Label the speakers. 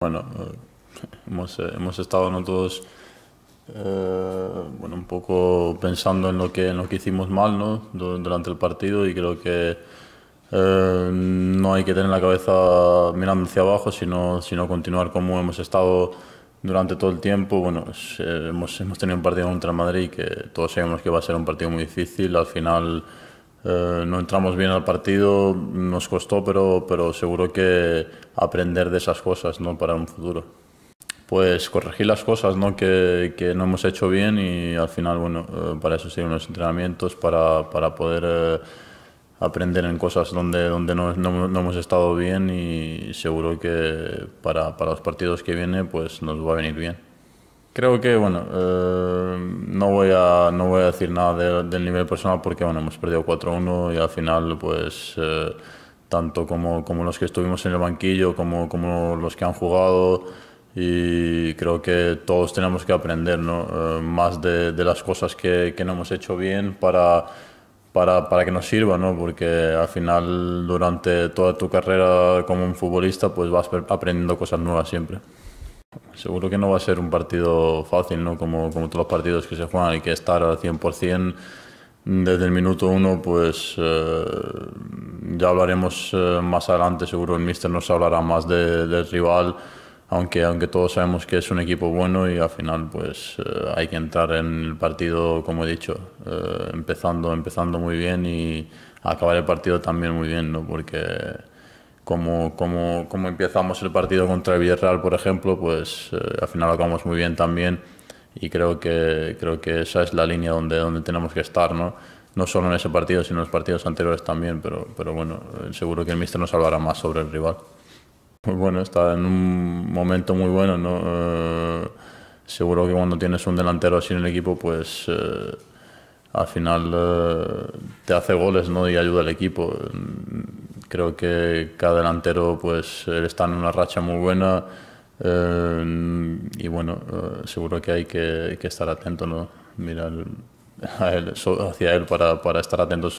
Speaker 1: Bueno, eh, hemos, eh, hemos estado nosotros eh, bueno, un poco pensando en lo que, en lo que hicimos mal ¿no? durante el partido y creo que eh, no hay que tener la cabeza mirando hacia abajo, sino, sino continuar como hemos estado durante todo el tiempo. Bueno, hemos, hemos tenido un partido contra Madrid que todos sabemos que va a ser un partido muy difícil. Al final eh, no entramos bien al partido, nos costó, pero, pero seguro que aprender de esas cosas ¿no? para un futuro. Pues corregir las cosas ¿no? Que, que no hemos hecho bien y al final, bueno, eh, para eso siguen los entrenamientos, para, para poder eh, aprender en cosas donde, donde no, no, no, hemos estado bien y seguro que para, para los partidos que vienen pues nos va a venir bien. Creo que, bueno, eh, no, voy a, no voy a decir nada de, del nivel personal porque, bueno, hemos perdido 4-1 y al final, pues, eh, tanto como, como los que estuvimos en el banquillo, como, como los que han jugado, y creo que todos tenemos que aprender ¿no? Eh, más de, de, las cosas que, que, no hemos hecho bien para, para, para, que nos sirva, ¿no? porque al final durante toda tu carrera como un futbolista pues vas aprendiendo cosas nuevas siempre. Seguro que no va a ser un partido fácil, ¿no? Como, como todos los partidos que se juegan, hay que estar al 100%. Desde el minuto uno, pues eh, ya hablaremos eh, más adelante, seguro el míster nos hablará más de, del rival, aunque, aunque todos sabemos que es un equipo bueno y al final pues eh, hay que entrar en el partido, como he dicho, eh, empezando, empezando muy bien y acabar el partido también muy bien, ¿no? Porque como, como, como empezamos el partido contra el Villarreal, por ejemplo, pues eh, al final acabamos muy bien también y creo que, creo que esa es la línea donde, donde tenemos que estar, ¿no? no solo en ese partido, sino en los partidos anteriores también, pero, pero bueno, eh, seguro que el míster nos hablará más sobre el rival. Muy bueno, está en un momento muy bueno, ¿no? Eh, seguro que cuando tienes un delantero así en el equipo, pues eh, al final eh, te hace goles ¿no? y ayuda al equipo creo que cada delantero pues está en una racha muy buena eh, y bueno, eh, seguro que hay que, estar atento, ¿no? mirar a él, hacia él para, para estar atentos